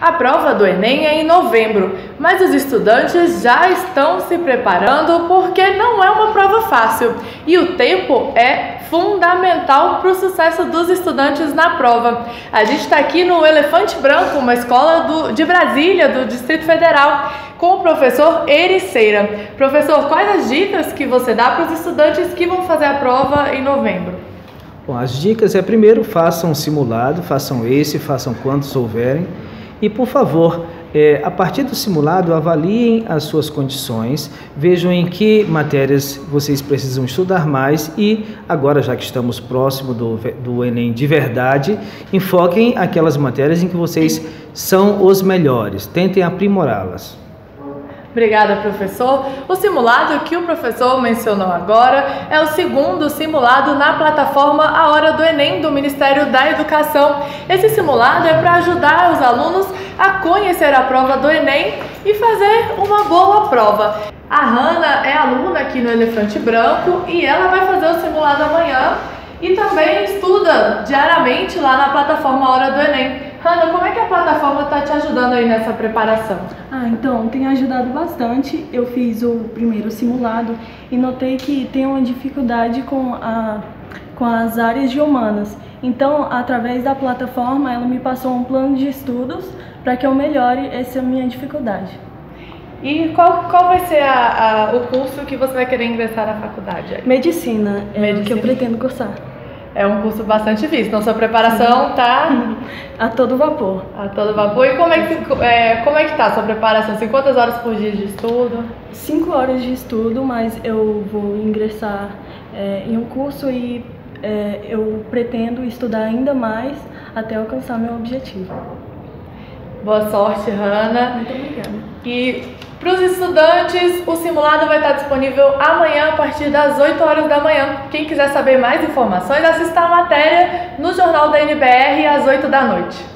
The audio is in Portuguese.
A prova do Enem é em novembro, mas os estudantes já estão se preparando porque não é uma prova fácil e o tempo é fundamental para o sucesso dos estudantes na prova. A gente está aqui no Elefante Branco, uma escola do, de Brasília, do Distrito Federal, com o professor Ericeira. Professor, quais as dicas que você dá para os estudantes que vão fazer a prova em novembro? Bom, as dicas é primeiro façam simulado, façam esse, façam quantos houverem e, por favor, é, a partir do simulado, avaliem as suas condições, vejam em que matérias vocês precisam estudar mais e, agora já que estamos próximo do, do Enem de verdade, enfoquem aquelas matérias em que vocês são os melhores, tentem aprimorá-las. Obrigada, professor. O simulado que o professor mencionou agora é o segundo simulado na plataforma A Hora do Enem do Ministério da Educação. Esse simulado é para ajudar os alunos a conhecer a prova do Enem e fazer uma boa prova. A Hanna é aluna aqui no Elefante Branco e ela vai fazer o simulado amanhã e também estuda diariamente lá na plataforma Hora do Enem. Hanna, como é que a plataforma está te ajudando aí nessa preparação? Ah, então, tem ajudado bastante. Eu fiz o primeiro simulado e notei que tem uma dificuldade com, a, com as áreas de humanas. Então, através da plataforma, ela me passou um plano de estudos para que eu melhore essa minha dificuldade. E qual, qual vai ser a, a, o curso que você vai querer ingressar na faculdade? Medicina, é Medicina. o que eu pretendo cursar. É um curso bastante difícil, então sua preparação está a todo vapor. A todo vapor. E como é que é, como é que tá a sua preparação? Assim, quantas horas por dia de estudo? Cinco horas de estudo, mas eu vou ingressar é, em um curso e é, eu pretendo estudar ainda mais até alcançar meu objetivo. Boa sorte, Hanna. Muito obrigada. E para os estudantes, o simulado vai estar disponível amanhã a partir das 8 horas da manhã. Quem quiser saber mais informações, assista a matéria no Jornal da NBR às 8 da noite.